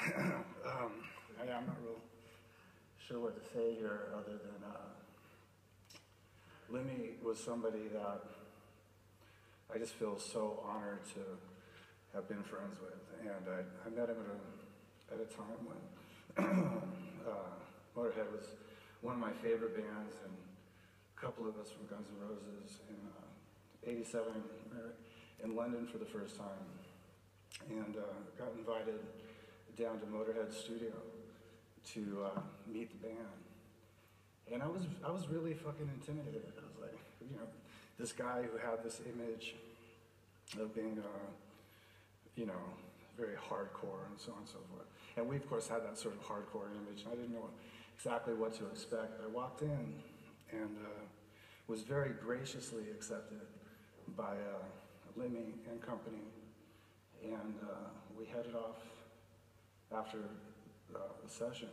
um, I, am not real sure what to say here other than uh, Lemmy was somebody that I just feel so honored to have been friends with. And I, I met him at a, at a time when uh, Motorhead was one of my favorite bands, and a couple of us from Guns N' Roses in uh, 87 uh, in London for the first time. And uh, got invited down to Motorhead studio to uh, meet the band. And I was, I was really fucking intimidated. I was like, you know, this guy who had this image of being, uh, you know, very hardcore and so on and so forth. And we, of course, had that sort of hardcore image. And I didn't know exactly what to expect. I walked in and uh, was very graciously accepted by uh, Lemmy and company. And uh, we headed off after the session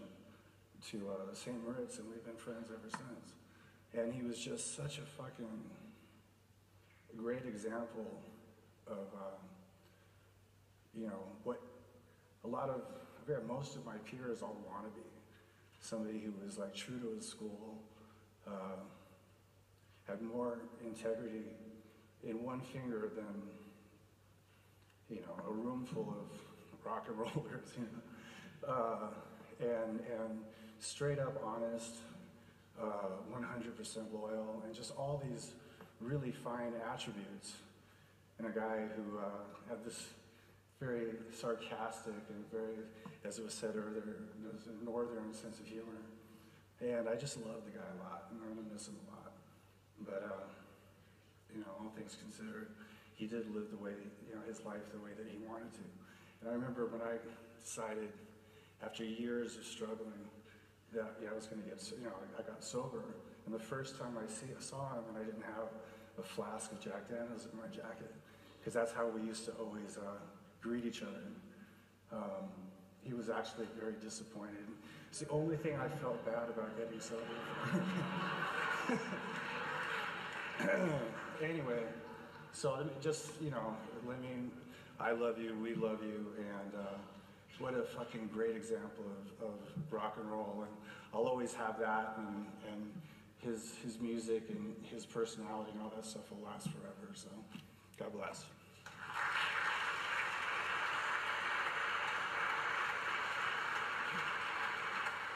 to uh, St. Moritz, and we've been friends ever since. And he was just such a fucking great example of, uh, you know, what a lot of, very, most of my peers all want to be. Somebody who was like true to his school, uh, had more integrity in one finger than, you know, a room full of rock and rollers, you know. Uh, and, and straight up honest, uh, 100% loyal, and just all these really fine attributes in a guy who uh, had this very sarcastic and very, as it was said earlier, northern sense of humor. And I just love the guy a lot, and I'm gonna miss him a lot. But, uh, you know, all things considered, he did live the way, you know, his life the way that he wanted to. And I remember when I decided, after years of struggling, that yeah, I was going to get, you know, I, got sober. And the first time I see, saw him, and I didn't have a flask of Jack Daniels in my jacket, because that's how we used to always uh, greet each other. Um, he was actually very disappointed. It's the only thing I felt bad about getting sober. anyway, so just, you know, I mean, I love you, we love you, and uh, what a fucking great example of, of rock and roll. And I'll always have that, and, and his, his music and his personality and all that stuff will last forever. So, God bless.